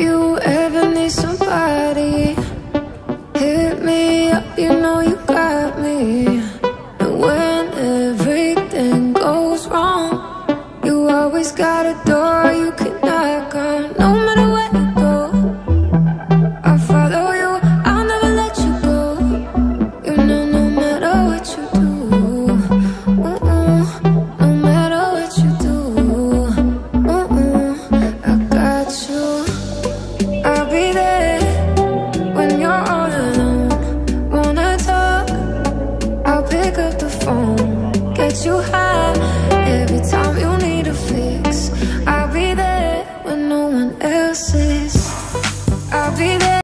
you ever need somebody? Hit me up, you know you got me. And when everything goes wrong You always got a door you can knock on. No matter where you go I follow you, I'll never let you go. You know no matter what you do. Uh-uh. you have